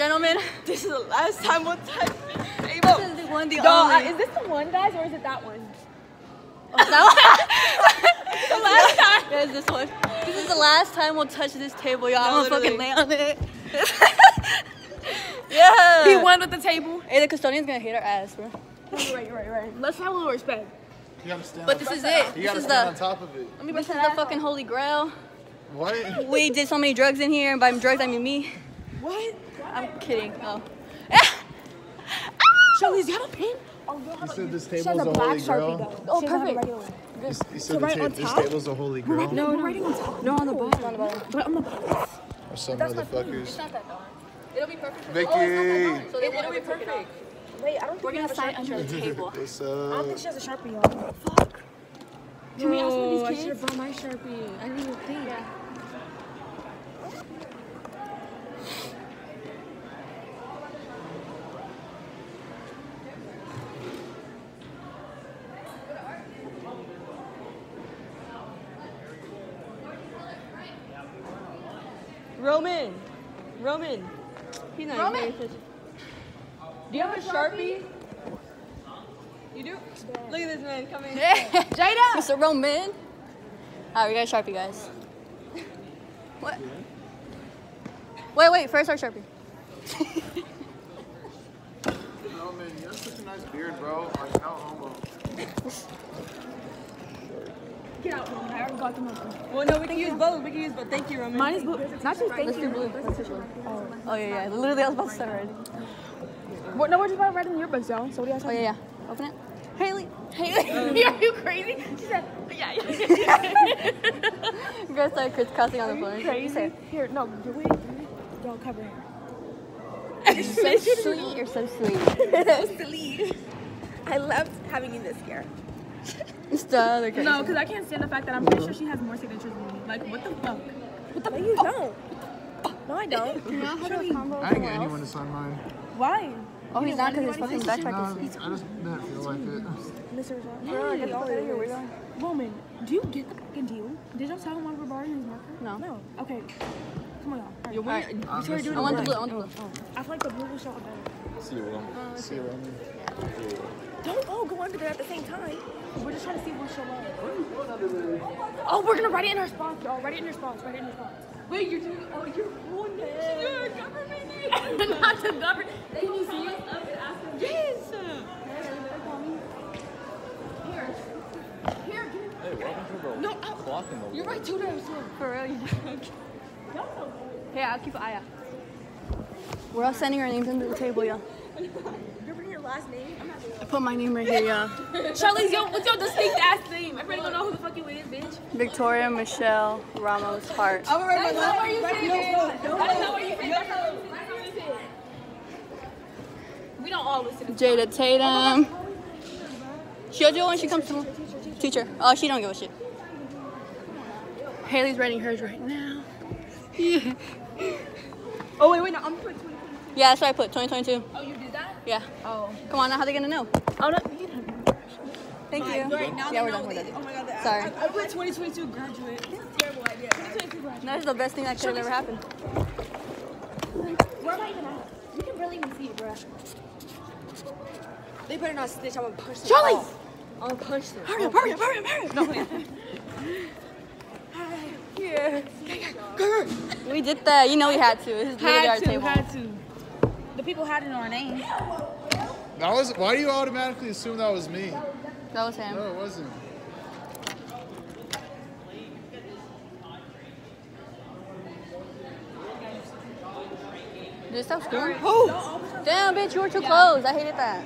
Gentlemen, this is the last time we'll touch this table. This is the one, the Yo, uh, is this the one, guys, or is it that one? the last time. Yeah, it's this one. This is the last time we'll touch this table, y'all. I'm gonna fucking lay on it. yeah. He won with the table. Hey, the custodian's gonna hate our ass, bro. You're right, you're right, you're right. Let's have a little respect. You gotta stand But on- this is it. You This gotta is stand on top of it. this is the fucking holy grail. What? We did so many drugs in here, and by drugs I mean me. What? I'm kidding. Oh. Shelly, do you have a pen? Oh, you said this She has table's a a black holy sharpie grail. though. Oh, She doesn't have a perfect. regular one. You said the right ta- this top? table's a holy grail. No, no, writing on top. No, on the bottom. on the bottom. But on the bottom. Or some motherfuckers. not that dark. It'll be perfect. For Vicky! Oh, so they it'll be perfect. Wait, I don't think We're gonna sign under the table. What's uh, I don't think she has a Sharpie on. Fuck. Can we ask one of I these should kids? have brought my Sharpie. I didn't even think. Roman. Roman. He's not Roman. even Do you have a sharpie? You do? Look at this man coming. Jada! Mr. Roman. Alright, we got a sharpie, guys. What? Wait, wait. First our sharpie. No, man, you have such a nice beard, bro. Like, no homo. Get out, Roman. I already got them open. Well, no, we can use both. We can use both. Thank you, Roman. Mine is blue. Not just thank Let's do you. blue. Let's do blue. Oh yeah, yeah. Literally, I was about to start red. What, no, we're just about to write in your books, though. So what do you guys Oh yeah, yeah. Open it. Haley. Haley, um, are you crazy? She said, yeah, yeah. You guys started crisscrossing on the floor. crazy. Here, no, do we? Don't cover him. You're so sweet. You're so sweet. silly. I love having you this year. It's the other crazy. No, because I can't stand the fact that I'm pretty sure she has more signatures than me. Like, what the fuck? What the no, you don't. No, I don't. Can y'all have a combo I didn't get anyone to sign mine. Why? Oh, he's not because his fucking No, backpack I is. just didn't feel like it. Mr. Rizal? Yeah, get the fuck out of here. Where you going? Woman, do you get the fucking deal? Did y'all tell him why we're borrowing his marker? No. No. Okay. Come on, y'all. You're weird. I'm I want the blue. I want the blue. I feel like the blue will show up better. See you, Roman. Oh, See you, Roman. Don't all go under there at the same time. We're just trying to see what show up. Oh, we're gonna write it in our spots, y'all. Write it in your spots. Write it in your spots. Wait, you're doing. Oh, you're doing it. You're government. Not the government. Can you see us up and ask them? Yes. Here. Here. Give no, oh, I'll, you're right. Two times. For real, you Hey, I'll keep an eye out. We're all sending our names under the table, y'all. You're bringing your last name. I'm not I put my name right here, y'all. Charlie's yo, what's your distinct ass name? Everybody gonna know who the fuck you is, bitch. Victoria Michelle Ramos Hart. I'm That's not what you said, bitch. That's not what you said. That's not what you said. We don't all listen. to Jada Tatum. She'll do it when she comes to teacher. Oh, she don't give a shit. Haley's writing hers right now. Yeah. Oh wait, wait, no, I'm putting 2022. Yeah, that's what I put. 2022. Oh, you did that? Yeah. Oh. Come on, now how they gonna know? Oh no. Thank you. Right now, yeah, we're done. We're done. Oh my god, the- Sorry. I, I put 2022 graduate. This is a terrible idea. 2022 graduate. That is the best thing that could have ever happened. Where am I even at? You can barely even see it, bro. They better not snitch. I'm gonna punch them. Charlie! all. I'm gonna punch them. Hurry up, hurry up, hurry up, hurry up. No, Yeah. We did that. You know we had to. Literally our had to, had to. The people had it in our name. That was. Why do you automatically assume that was me? That was him. No, it wasn't. Did it stop screwing? Oh! Damn, bitch, you were too close. I hated that.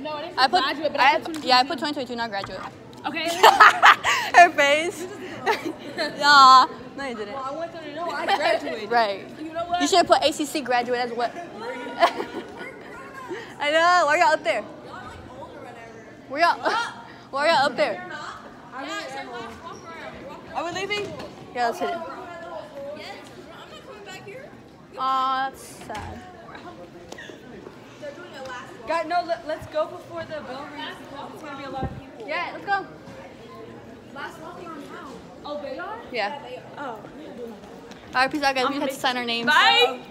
No, I didn't I put, graduate, but I, I put yeah, I put 2022, not graduate. Okay. Her face. Nah, no, you didn't. I want them to know I graduated. Right. you know what? You should have put ACC graduate as what? I know. Why are y'all up there? Where y'all? Why are y'all up there? Are we leaving? Yeah, let's hit it. Aw, that's sad. No, let, us go before the bell rings. It's going to be a lot of people. Yeah, let's go. Last walking on town. Oh, they are? Yeah. yeah they are. Oh. All right, peace out, guys. I'm we had to sign our names. Bye. So.